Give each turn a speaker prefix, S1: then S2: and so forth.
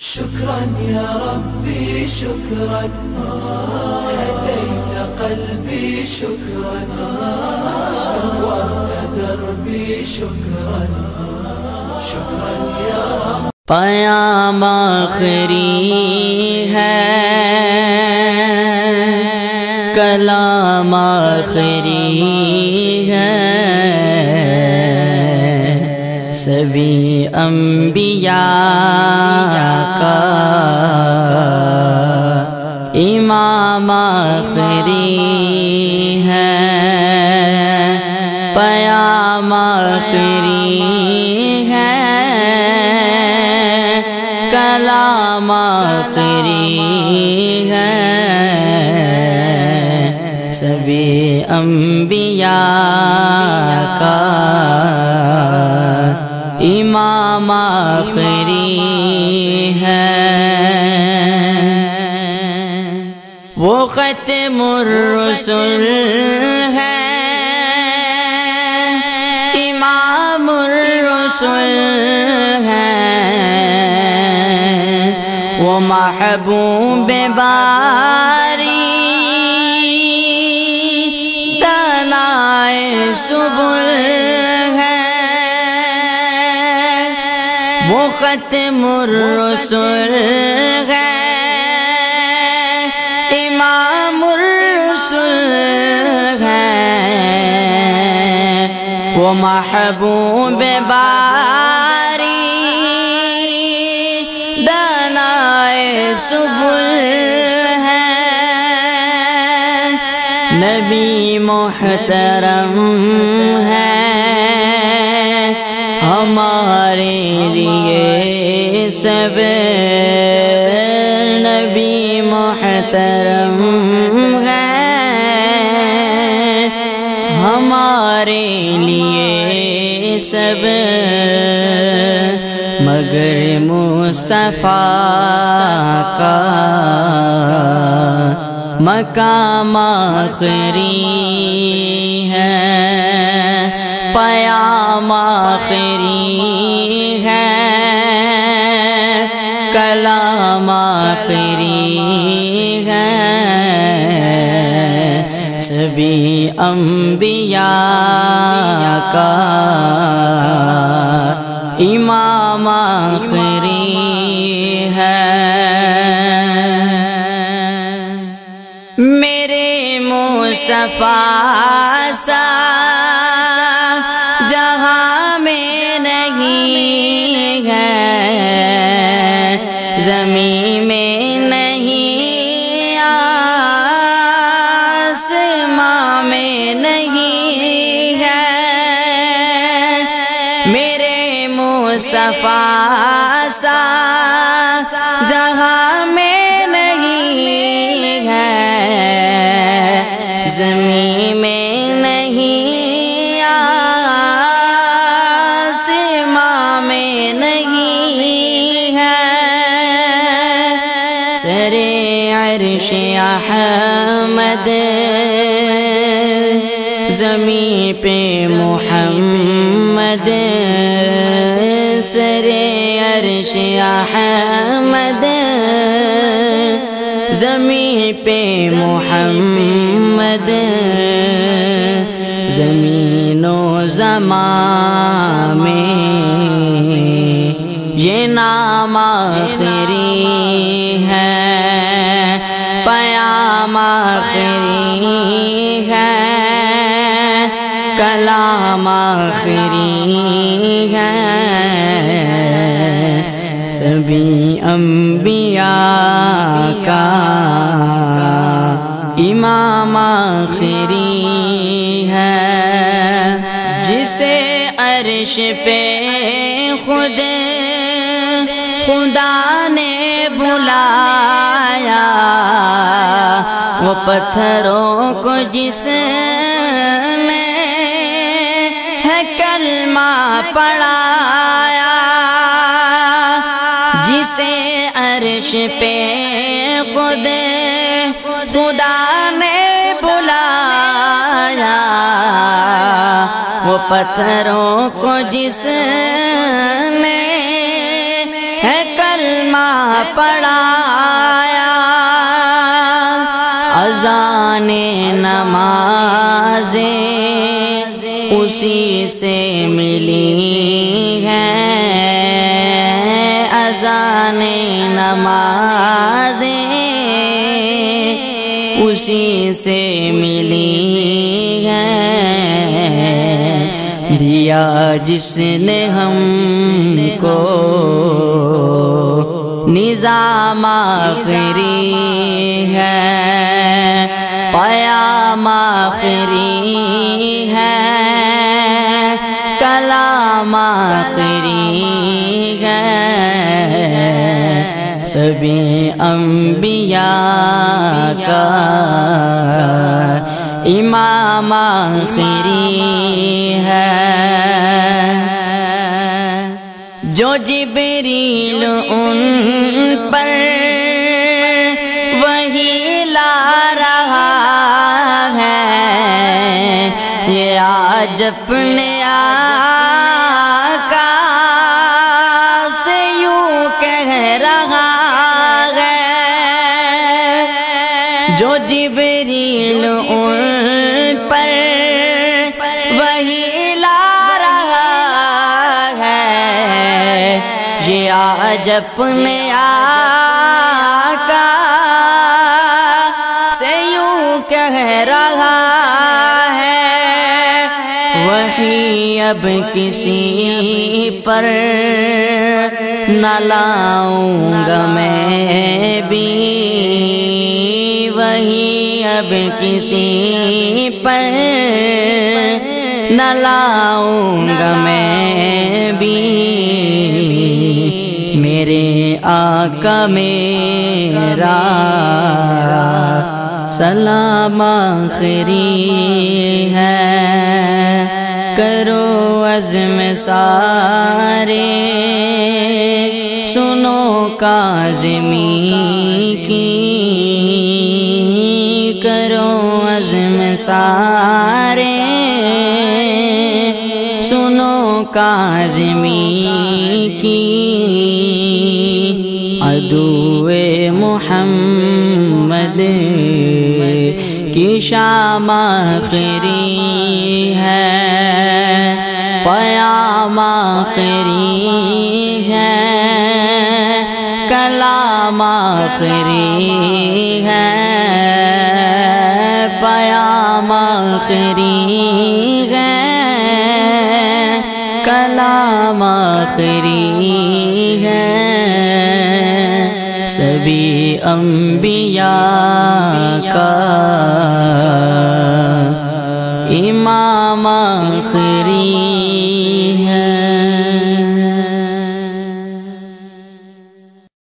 S1: شكرا يا ربي شكرا. هديت قلبي شكرا. نورت دربي شكرا. شكرا يا رب.
S2: پیام آخری ہے کلام آخری ہے سبھی انبیاء کا امام آخری ہے۔ پیام آخری ہے۔ کلام آخری ہے وہ ختم الرسل ہے۔ امام الرسل ہے۔ وہ محبوب باری۔ دلائے سبل ختم الرسل ہے۔ امام الرسل ہے۔ وہ محبوب باری دلائے سبل ہے۔ نبی محترم ہے۔ ہمارے لیے سب نبی محترم ہے۔ ہمارے لیے سب مگر مصطفیٰ کا مقام آخری ہے۔ پیام آخری ہے۔ کلام آخری ہے۔ سبھی انبیاء کا امام آخری ہے۔ میرے مصطفیٰ سا مصطفیٰ سا، جہاں میں نہیں ہے، زمین میں نہیں، آسماں میں نہیں ہے۔ سر عرش احمد زمین پہ محمد سر عرش احمد زمین پہ محمد زمین و زمان میں یہ نام آخری کلام آخری ہے۔ سبھی انبیاء کا امام آخری ہے۔ جسے عرش پہ خود خدا نے بلایا، وہ پتھروں کو جس نے ہے کلمہ پڑھایا، جسے عرش پہ خود خدا نے بلایا۔ وہ پتھروں کو جس نے ہے کلمہ پڑھایا۔ اذان نمازیں اسی سے ملی ہیں اذان نمازیں اسی سے ملی ہیں دیا جس نے ہم کو نظام آخری ہے۔ پیام آخری ہے۔ کلام آخری ہے۔ سبھی انبیاء کا امام آخری ہے۔ جو جبریل ان پر وہی لا رہا ہے، یہ آج اپنے آقا سے یوں کہہ رہا ہے۔ جو جبریل ان پر وہی لا رہا ہے۔ یہ آج اپنے آقا سے یوں کہہ رہا اب کسی پر نہ لاؤں گا میں بھی، وہی اب کسی پر نہ لاؤں گا میں بھی۔ میرے آقا میرا، سلام آخری ہے۔ کرو عزم سارے۔ سنو کازمی کی۔ کرو عزم سارے۔ سنو کازمی کی۔ ادو محمد کی شام آخری ہے۔ پیام آخری ہے۔ کلام آخری ہے۔ پیام آخری ہے۔ کلام آخری ہے۔ سبھی انبیاء کا ما